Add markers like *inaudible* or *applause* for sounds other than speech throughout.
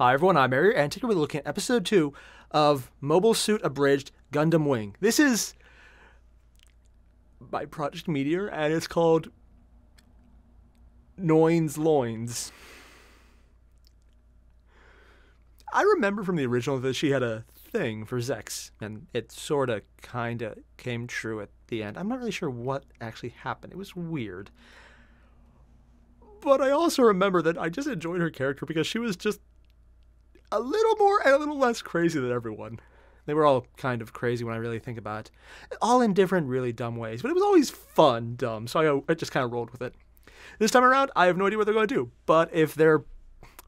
Hi everyone, I'm Mary, and today we're looking at episode 2 of Mobile Suit Abridged Gundam Wing. This is by Project Meteor, and it's called Noin's Loins. I remember from the original that she had a thing for Zechs, and it sort of kind of came true at the end. I'm not really sure what actually happened. It was weird. But I also remember that I just enjoyed her character because she was just a little more and a little less crazy than everyone. They were all kind of crazy when I really think about it. All in different, really dumb ways. But it was always fun, dumb. So I, I just kind of rolled with it. This time around, I have no idea what they're going to do. But if their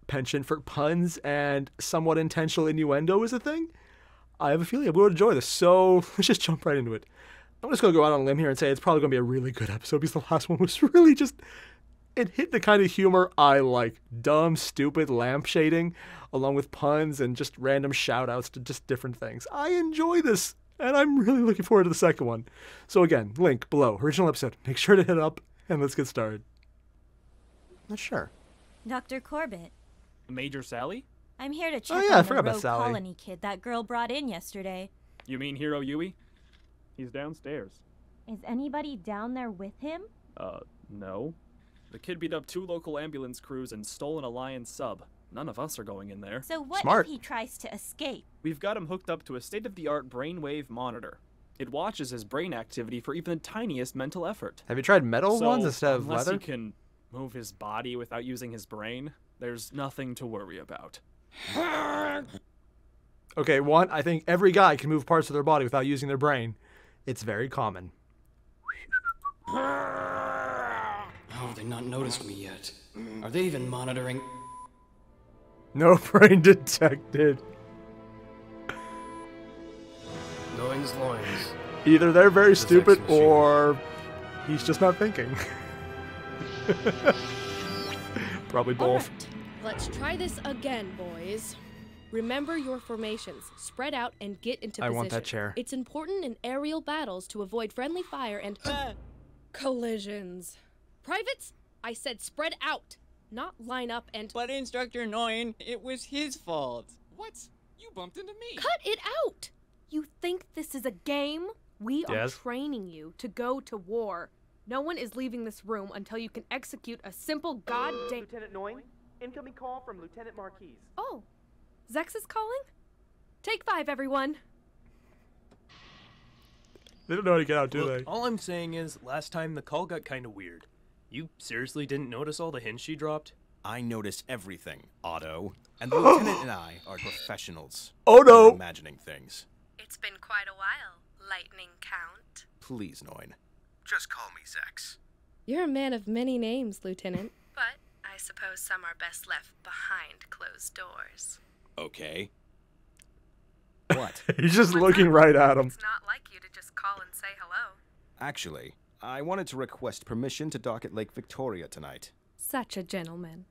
penchant for puns and somewhat intentional innuendo is a thing, I have a feeling going to enjoy this. So *laughs* let's just jump right into it. I'm just going to go out on a limb here and say it's probably going to be a really good episode because the last one was *laughs* really just it hit the kind of humor I like. Dumb, stupid lamp shading, along with puns and just random shout outs to just different things. I enjoy this, and I'm really looking forward to the second one. So, again, link below, original episode. Make sure to hit up, and let's get started. Not sure. Dr. Corbett, Major Sally? I'm here to check Oh, yeah, I on forgot the about rogue Sally. colony kid that girl brought in yesterday. You mean Heero Yuy? He's downstairs. Is anybody down there with him? Uh, no. The kid beat up two local ambulance crews and stole an Alliance sub. None of us are going in there. So what Smart. if he tries to escape? We've got him hooked up to a state of the art brainwave monitor. It watches his brain activity for even the tiniest mental effort. Have you tried metal so, ones instead of unless leather? he can move his body without using his brain, there's nothing to worry about. *laughs* Okay, one, I think every guy can move parts of their body without using their brain. It's very common. *laughs* How have they not noticed me yet? Are they even monitoring? No *laughs* brain detected. Loins, loins. Either they're very This stupid or he's just not thinking. *laughs* Probably both. right, let's try this again, boys. Remember your formations. Spread out and get into I position. want that chair. It's important in aerial battles to avoid friendly fire and uh. collisions. Privates, I said spread out, not line up and But Instructor Noin, it was his fault. What? You bumped into me. cut it out. You think this is a game? We are training you to go to war. No one is leaving this room until you can execute a simple goddamn. Lieutenant Noin, incoming call from Lieutenant Marquise. Oh, Zechs is calling? Take five, everyone. They don't know how to get out, do Look, they? all I'm saying is, last time the call got kind of weird. You seriously didn't notice all the hints she dropped? I notice everything, Otto. And *gasps* the lieutenant and I are professionals. Oh no! Imagining things. It's been quite a while, Lightning Count. Please, Noin. Just call me Zechs. You're a man of many names, Lieutenant. But I suppose some are best left behind closed doors. Okay. *laughs* What? He's just looking right at him. It's not like you to just call and say hello. Actually, I wanted to request permission to dock at Lake Victoria tonight. Such a gentleman.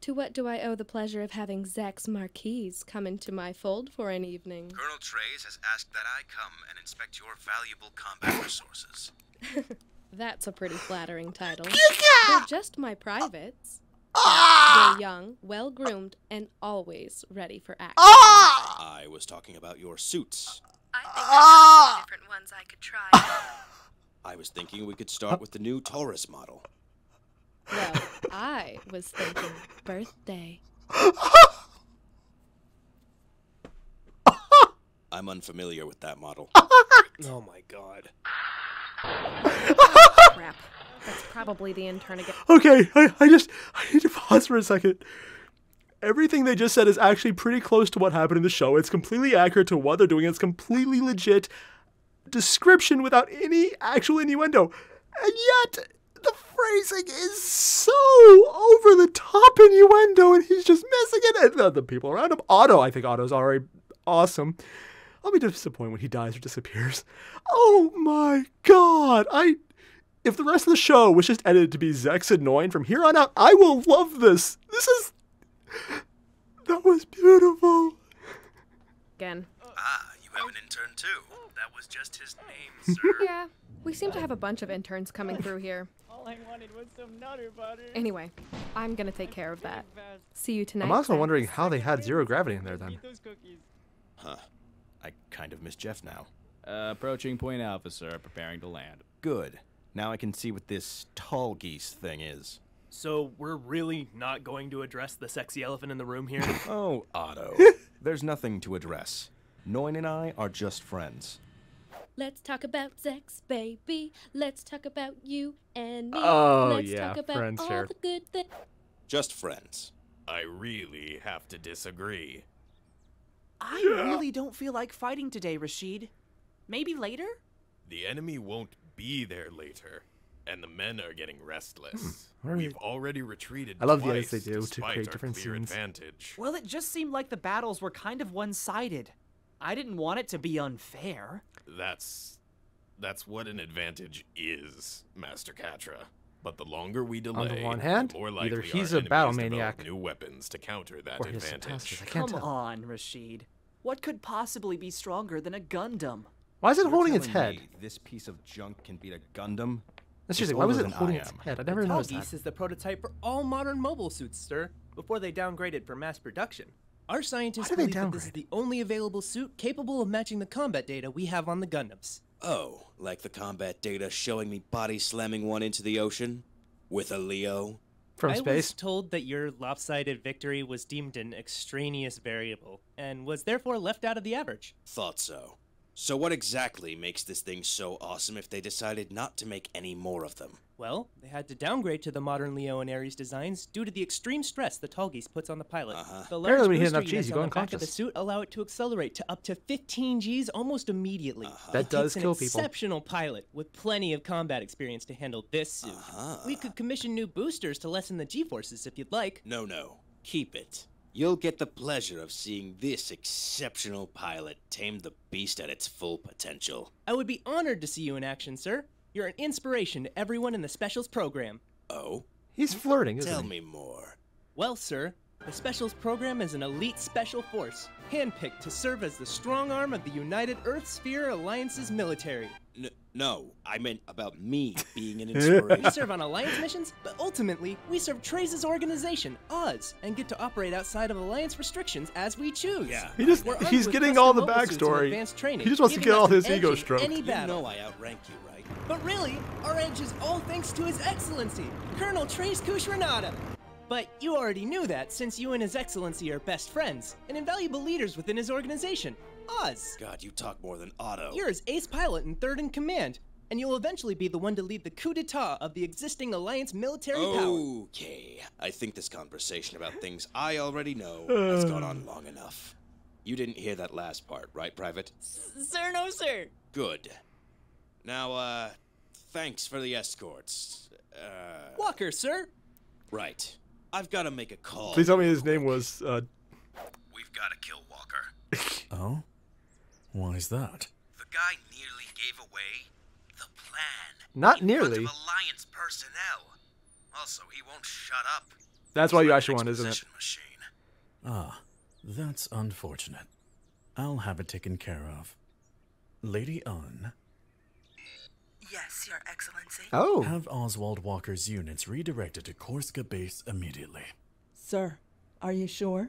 To what do I owe the pleasure of having Zechs Marquise come into my fold for an evening? Colonel Treize has asked that I come and inspect your valuable combat resources. *laughs* That's a pretty flattering title. They're just my privates. Ah! They're young, well groomed, and always ready for action. Ah! I was talking about your suits. I think there's a few different ones I could try. *laughs* I was thinking we could start with the new Taurus model. Well, I was thinking birthday. I'm unfamiliar with that model. Oh my god. Crap. That's probably the intern again. Okay, I, I just I need to pause for a second. Everything they just said is actually pretty close to what happened in the show. It's completely accurate to what they're doing. It's completely legit description without any actual innuendo. And yet the phrasing is so over the top innuendo and he's just missing it. And the, the people around him, Otto, I think Otto's already awesome. I'll be disappointed when he dies or disappears. Oh my god. I if the rest of the show was just edited to be Zechs annoying from here on out, I will love this. This is that was beautiful. Again. Ah, you have an intern too. That was just his name, *laughs* sir. Yeah, we seem to have a bunch of interns coming through here. All I wanted was some nutter butter. Anyway, I'm gonna take care of that. See you tonight. I'm also Zach. wondering how they had zero gravity in there then. Those cookies. Huh. I kind of miss Jeff now. Uh, approaching Point Alpha, sir. Preparing to land. Good. Now I can see what this Tallgeese thing is. So we're really not going to address the sexy elephant in the room here? *laughs* Oh, Otto. *laughs* There's nothing to address. Noin and I are just friends. Let's talk about sex, baby. Let's talk about you and me. Oh, Let's yeah, talk about friends all here. the good things. Just friends. I really have to disagree. I really don't feel like fighting today, Rashid. Maybe later? The enemy won't be there later, and the men are getting restless. Hmm, Where are We've they- already retreated I love the twice edits they do to create different clear scenes. advantage. Well, it just seemed like the battles were kind of one sided. I didn't want it to be unfair. That's that's what an advantage is, Master Quatre. But the longer we delay, On the one hand, the more either likely he's a battle maniac, new weapons to counter that or advantage. I can't Come tell. on, Rashid. What could possibly be stronger than a Gundam? Why is it You're holding its head? me This piece of junk can beat a Gundam? That's It's seriously, why was it holding its head? I never the noticed Tallgeese that. is the prototype for all modern mobile suits, sir, before they downgraded for mass production. Our scientists Why did they believe that this is the only available suit capable of matching the combat data we have on the Gundams. Oh, like the combat data showing me body slamming one into the ocean? With a Leo? From I was told that your lopsided victory was deemed an extraneous variable and was therefore left out of the average. Thought so. So, what exactly makes this thing so awesome if they decided not to make any more of them? Well, they had to downgrade to the modern Leo and Aries designs due to the extreme stress the Tallgeese puts on the pilot. Uh-huh. The Apparently large when you hit booster enough Gs, units you on the back of the suit allow it to accelerate to up to 15 Gs almost immediately. Uh-huh. That It does takes kill an people. exceptional pilot with plenty of combat experience to handle this suit. Uh-huh. We could commission new boosters to lessen the G-forces if you'd like. No, no. Keep it. You'll get the pleasure of seeing this exceptional pilot tame the beast at its full potential. I would be honored to see you in action, sir. You're an inspiration to everyone in the Specials program. Oh? He's flirting, isn't Tell he? me more. Well, sir, the Specials program is an elite special force, handpicked to serve as the strong arm of the United Earth Sphere Alliance's military. N- no, I meant about me being an *laughs* inspiration. We serve on Alliance missions, but ultimately, we serve Treize's organization, Oz, and get to operate outside of Alliance restrictions as we choose. Yeah. He just, We're he's getting all the mobile suits and backstory. training, He just wants to get all his ego in stroked. Any you know I outrank you, right? But really, our edge is all thanks to His Excellency, Colonel Treize Khushrenada. But you already knew that since you and His Excellency are best friends and invaluable leaders within his organization, Oz. God, you talk more than Otto. You're his ace pilot and third in command, and you'll eventually be the one to lead the coup d'etat of the existing Alliance military power. Okay, I think this conversation about things I already know has gone on long enough. You didn't hear that last part, right, Private? Sir, no, sir. Good. Now, uh, thanks for the escorts. Uh, Walker, sir. right. I've got to make a call. Please tell me his name was. Uh, We've got to kill Walker. *laughs* Oh? Why is that? The guy nearly gave away the plan. not in front nearly. of Alliance personnel. Also, he won't shut up. That's why you actually won, isn't it? Machine. Ah, that's unfortunate. I'll have it taken care of. Lady Une, Yes, Your Excellency. Oh. have Oswald Walker's units redirected to Corsica base immediately. Sir, are you sure?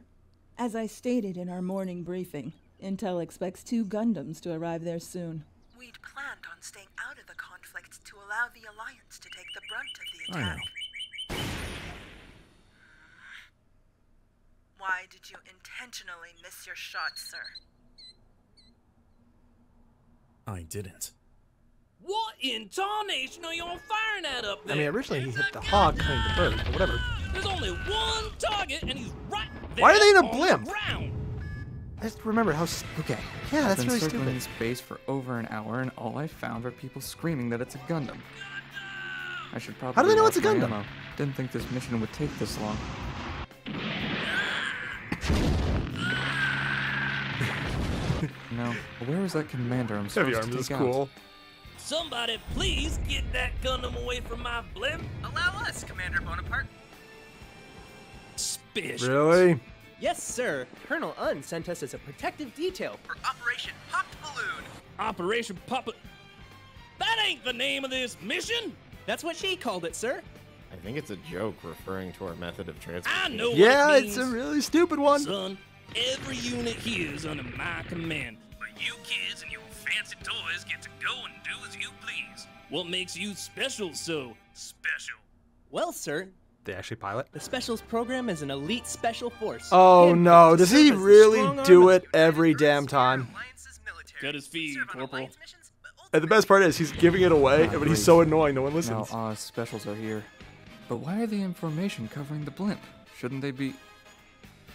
As I stated in our morning briefing, Intel expects two Gundams to arrive there soon. We'd planned on staying out of the conflict to allow the Alliance to take the brunt of the attack. I attack. know. Why did you intentionally miss your shot, sir? I didn't. What in tarnation are you on firing at up I mean, originally he hit the hawk, cutting the bird, but whatever. There's only one target, and he's right there. Why are they in a blimp? ground. I just remember how. s- Okay. Yeah, I've that's been really circling stupid. this base for over an hour, and all I found were people screaming that it's a Gundam. I should probably. How do they know watch it's a my Gundam? ammo. Didn't think this mission would take this long. *laughs* no, Where is that commander I'm supposed Heavy to arms take is out? cool. Somebody please get that Gundam away from my blimp. Allow us, Commander Bonaparte. Spish. Really? Yes, sir. Colonel Une sent us as a protective detail. For Operation Popped Balloon. Operation Pop. That ain't the name of this mission. That's what she called it, sir. I think it's a joke referring to our method of I transportation. know Yeah, what it it's a really stupid one. Son, every unit here is under my command, but you kids and your fancy toys get to go and do as you please. What makes you special so special? Well, sir, They actually pilot. the Specials program is an elite special force. Oh handpicked no, does he serve as the really do it every damn time? Cut his feed, Corporal. And the best part is he's giving it away, but he's so annoying, no one listens. Now listens. Oz specials are here. But why are the information covering the blimp? Shouldn't they be...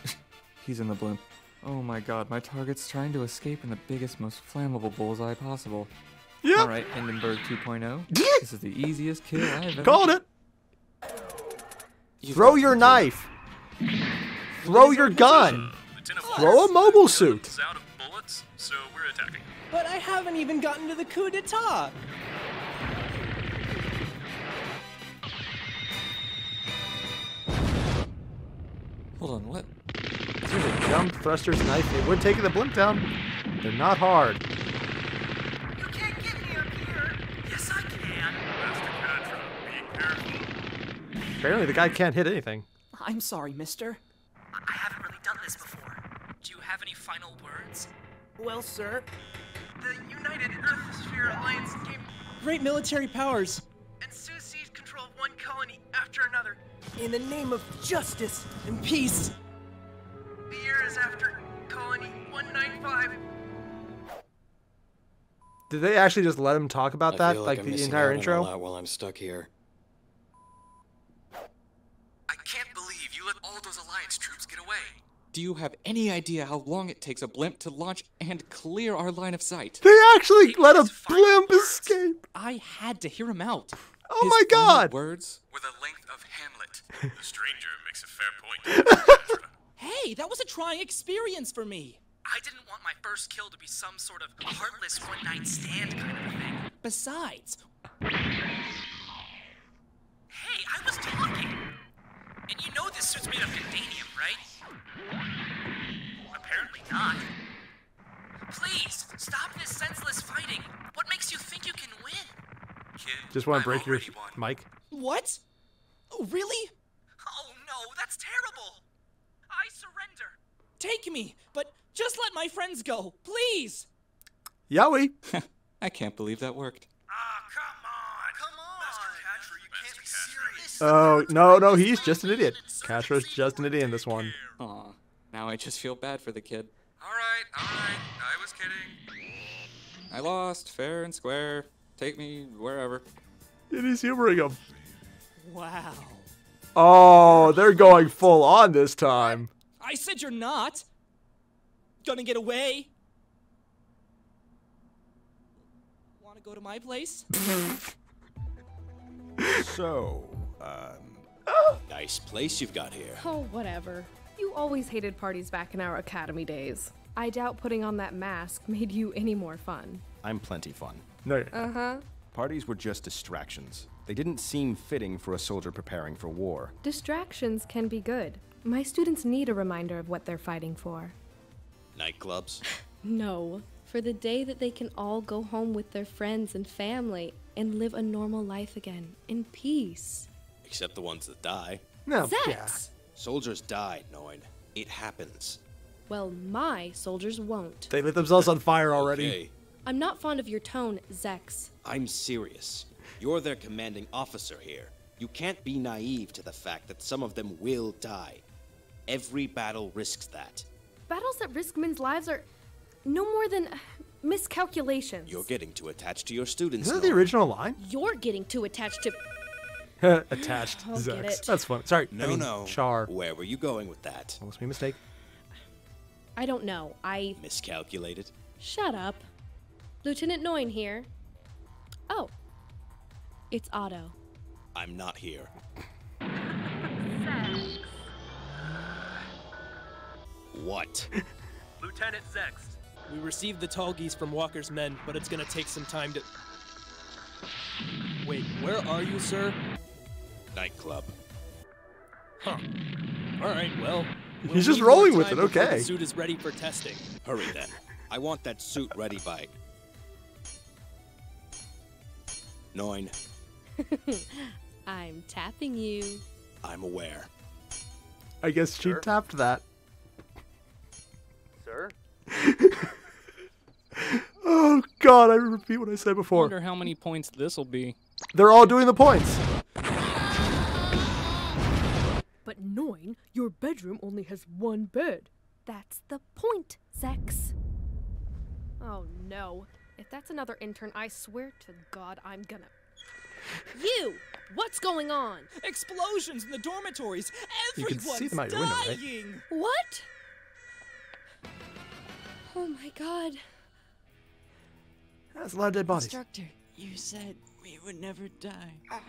*laughs* He's in the blimp. Oh my god, my target's trying to escape in the biggest, most flammable bullseye possible. Yep. Alright, Hindenburg 2.0. *laughs* this is the easiest kill I've ever... Called it. Throw your knife. Throw your gun. Throw a mobile suit. bullets, so. But I haven't even gotten to the coup d'etat. Hold on, what? There's a jump thruster's knife. Hey, we're taking the blimp down. They're not hard. Yes, I can. Master Quatre, be careful. Apparently the guy can't hit anything. I'm sorry, mister. I haven't really done this before. Do you have any final words? Well, sir, The United Earth Sphere Alliance gave great military powers. and soon seized control of one colony after another. In the name of justice and peace. The year is after colony 195. Did they actually just let him talk about I that, feel like, the entire out on a intro? lot while I'm stuck here. I can't believe you let all those Alliance troops get away. Do you have any idea how long it takes a blimp to launch and clear our line of sight? They actually let a blimp escape. I had to hear him out. Oh my god! Words? With a length of Hamlet. *laughs* The stranger makes a fair point. *laughs* Hey, that was a trying experience for me. I didn't want my first kill to be some sort of heartless one night stand kind of thing. Besides, Hey, I was talking! And you know this suit's made of titanium, right? Apparently not. Please, stop this senseless fighting. What makes you think you can win? Kid, Just want to break your already won. mic. what? Oh, really? Oh no, that's terrible! I surrender! Take me, but just let my friends go, please. Yowie. *laughs* I can't believe that worked. Oh, come on! Come on! Oh, no, no, he's just an idiot. Quatre's just an idiot in this one. Aw, now I just feel bad for the kid. Alright, alright, I was kidding. I lost, fair and square. Take me wherever. And he's humoring him. Wow. Oh, they're going full on this time. I said you're not. Gonna get away. Wanna go to my place? *laughs* So, um, *gasps* nice place you've got here. Oh, whatever. You always hated parties back in our academy days. I doubt putting on that mask made you any more fun. I'm plenty fun. No. Uh huh. Parties were just distractions. They didn't seem fitting for a soldier preparing for war. Distractions can be good. My students need a reminder of what they're fighting for. Nightclubs? *laughs* No, for the day that they can all go home with their friends and family and live a normal life again in peace. Except the ones that die. No, Zechs! Soldiers die, Noin. It happens. Well, my soldiers won't. They lit themselves on fire already. Okay, I'm not fond of your tone, Zechs. I'm serious. You're their commanding officer here. You can't be naive to the fact that some of them will die. Every battle risks that. Battles that risk men's lives are no more than uh, miscalculations. You're getting too attached to your students. Isn't that the original line? You're getting too attached to. *laughs* Attached I'll get Zechs. it. That's fun. Sorry. No, I mean, no. Char. Where were you going with that? Almost me a mistake. I don't know. I. Miscalculated? Shut up. Lieutenant Noin here. Oh. It's Otto. I'm not here. *laughs* What? Lieutenant Zechs. We received the Tallgeese from Walker's men, but it's gonna take some time to. Wait, where are you, sir? Nightclub. Huh. Alright, well. we'll He's just rolling with it, okay. The suit is ready for testing. Hurry then. I want that suit ready by. Nine. *laughs* I'm tapping you. I'm aware. I guess she tapped that. Sir? *laughs* Oh God! I repeat what I said before. I Wonder how many points this'll be. They're all doing the points. But nine, your bedroom only has one bed. That's the point, Zechs. Oh no. If that's another intern, I swear to God I'm gonna. *laughs* You! What's going on? Explosions in the dormitories. You can Everyone's see them out your window, right? dying. What? Oh my god. That's a lot of dead bodies. Instructor, you said we would never die. Ah.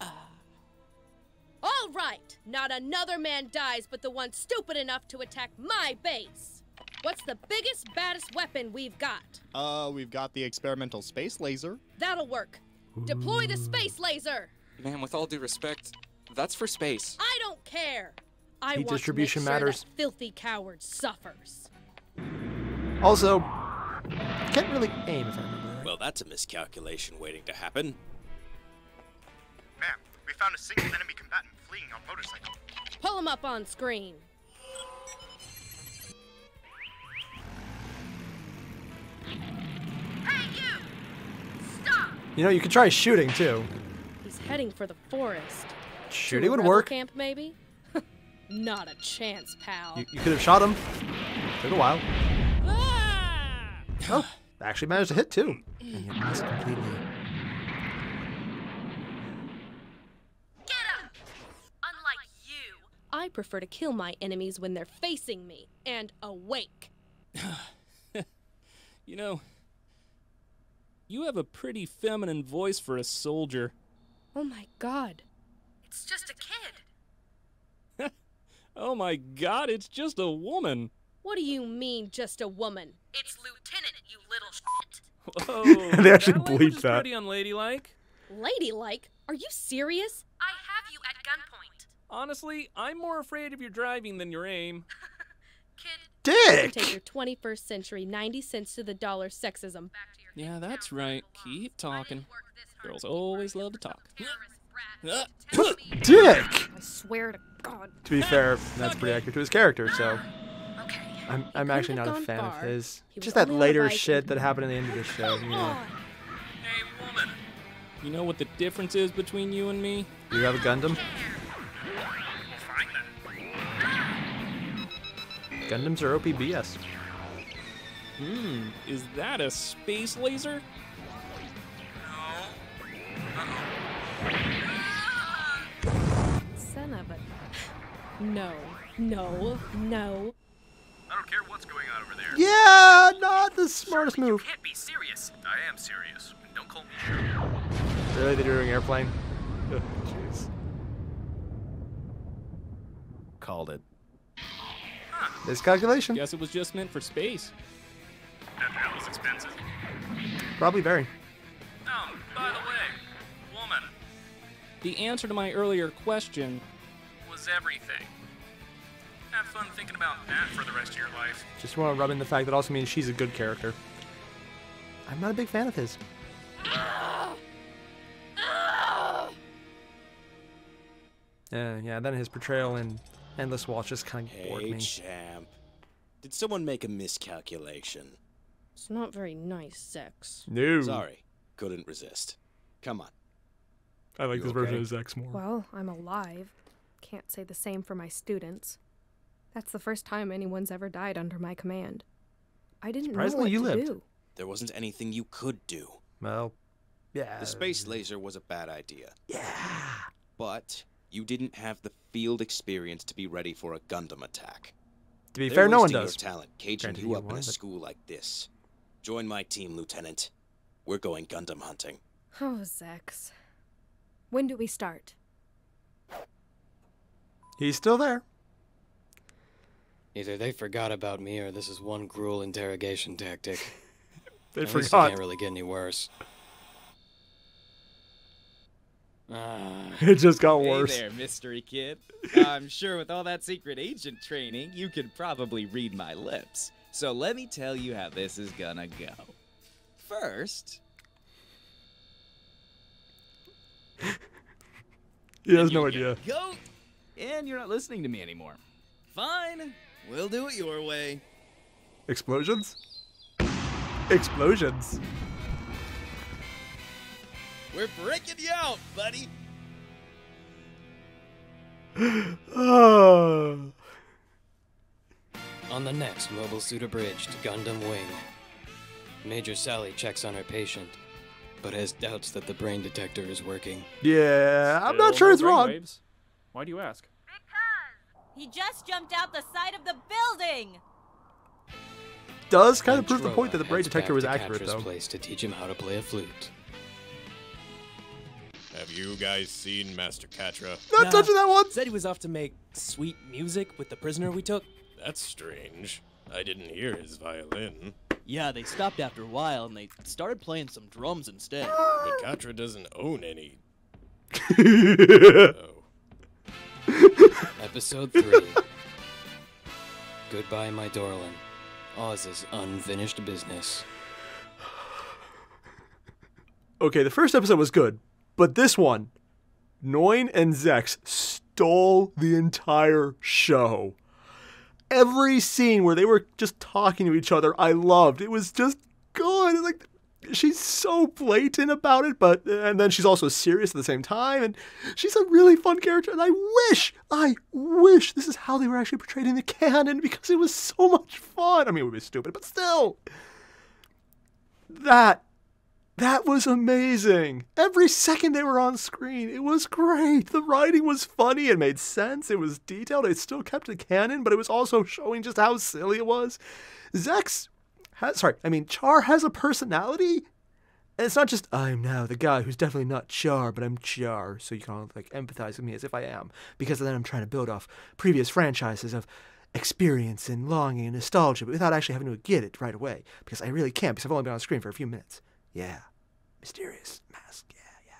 Ah. All right! Not another man dies but the one stupid enough to attack my base! What's the biggest, baddest weapon we've got? Uh, we've got the experimental space laser. That'll work. Deploy the space laser! Ma'am, with all due respect, that's for space. I don't care! I Heat want distribution to make sure matters. That filthy coward suffers. Also, can't really aim if I remember right. Well, that's a miscalculation waiting to happen. Ma'am, we found a single enemy combatant fleeing on motorcycle. Pull him up on screen. You! Stop! You know, you could try shooting too. He's heading for the forest. Shooting To would rebel work. Camp, maybe? *laughs* Not a chance, pal. You, you could have shot him. Took a while. Ah! Oh, actually managed to hit too. And you missed completely. Unlike you, I prefer to kill my enemies when they're facing me and awake. *sighs* You know, you have a pretty feminine voice for a soldier. Oh my god. it's just a kid. *laughs* Oh my god, it's just a woman. What do you mean, just a woman? It's Lieutenant, you little shit. Whoa. *laughs* They actually that language bleeped is that. Pretty unladylike. Ladylike? Are you serious? I have you at gunpoint. Honestly, I'm more afraid of your driving than your aim. *laughs* Kid. Dick! Take your 21st century 90 cents to the dollar sexism. Yeah, that's uh, right. Uh, keep talking. Girls always love to talk. *laughs* *laughs* Dick! I swear to God. To be fair, that's pretty accurate to his character, so. Ah, I'm, I'm actually not a gone fan of his. He Just that only on a later bike shit that happened at the end of the show. *laughs* You know. You know what the difference is between you and me? You have a Gundam? Gundams are OPBS. Hmm, is that a space laser? Son of a. No, no, no. I don't care what's going on over there. Yeah, not the smartest move. You Can't be serious. I am serious. Don't call me sure. Really, they're doing airplane? *laughs* Jeez. Called it. Huh. Miscalculation. Guess it was just meant for space. That that expensive. Probably very. Oh, by the way, woman The answer to my earlier question was everything. Have fun thinking about that for the rest of your life. Just want to rub in the fact that also means she's a good character. I'm not a big fan of his. Yeah, yeah. Then his portrayal in Endless Waltz just kind of bored Hey, me. champ. Did someone make a miscalculation? It's not very nice sex. No. Sorry. Couldn't resist. Come on. I like You this version okay? of Zechs more. Well, I'm alive. Can't say the same for my students. That's the first time anyone's ever died under my command. I didn't know what you to lived. do. There wasn't anything you could do. Well, yeah. The space laser was a bad idea. Yeah. But you didn't have the field experience to be ready for a Gundam attack. To be They're fair, no one wasting does. Your talent, caging Granted, you you up in a but- school like this. Join my team, Lieutenant. We're going Gundam hunting. Oh, Zechs. When do we start? He's still there. Either they forgot about me or this is one cruel interrogation tactic. *laughs* They At forgot. It can't really get any worse. Ah. It just got Hey worse. there, mystery kid. *laughs* I'm sure with all that secret agent training, you could probably read my lips. So let me tell you how this is gonna go. First, He has no idea. *laughs* Goat, and you're not listening to me anymore. Fine, we'll do it your way. Explosions? Explosions. We're breaking you out, buddy. Oh. *gasps* On the next mobile suit abridged Gundam Wing, Major Sally checks on her patient, but has doubts that the brain detector is working. Yeah, I'm not sure no it's wrong. brainwaves? Why do you ask? Because He just jumped out the side of the building! Does kind of prove the point that the Trowa brain heads detector back was to accurate, Quatre's though. place to teach him how to play a flute. Have you guys seen Master Quatre? Not touching that one. Said he was off to make sweet music with the prisoner we took. That's strange. I didn't hear his violin. Yeah, they stopped after a while and they started playing some drums instead. But Quatre doesn't own any. *laughs* Oh. Episode 3 Goodbye, my Dorlin. Oz's unfinished business. Okay, the first episode was good, but this one, Noin and Zechs stole the entire show. Every scene where they were just talking to each other, I loved. It was just good. Like she's so blatant about it, but and then she's also serious at the same time, and she's a really fun character. And I wish, I wish this is how they were actually portrayed in the canon because it was so much fun. I mean, it be stupid, but still, that that was amazing. Every second they were on screen, it was great. The writing was funny, it made sense, it was detailed, it still kept the canon, but it was also showing just how silly it was. Zechs has, sorry, I mean, Char has a personality. And it's not just, I'm now the guy who's definitely not Char, but I'm Char, so you can all, like empathize with me as if I am. Because then I'm trying to build off previous franchises of experience and longing and nostalgia, but without actually having to get it right away. Because I really can't, because I've only been on screen for a few minutes. Yeah. Mysterious mask. Yeah,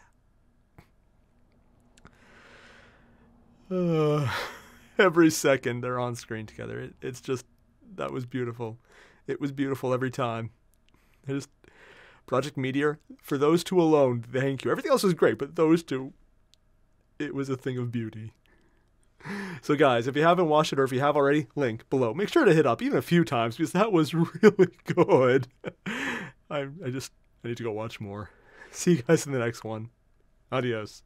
yeah. Uh, *sighs* every second they're on screen together. It, it's just, that was beautiful. It was beautiful every time. I just, Project Meteor, for those two alone, thank you. Everything else was great, but those two, it was a thing of beauty. So, guys, if you haven't watched it or if you have already, link below. Make sure to hit up even a few times because that was *laughs* really good. *laughs* I, I just, I need to go watch more. *laughs* See you guys in the next one. Adios.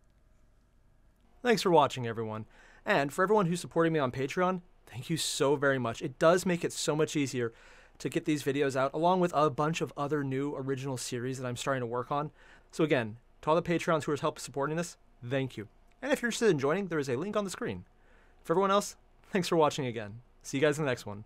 Thanks for watching, everyone. And for everyone who's supporting me on Patreon, thank you so very much. It does make it so much easier to get these videos out, along with a bunch of other new original series that I'm starting to work on. So, again, to all the Patreons who are helping supporting this, thank you. And if you're interested in joining, there is a link on the screen. For everyone else, thanks for watching again. See you guys in the next one.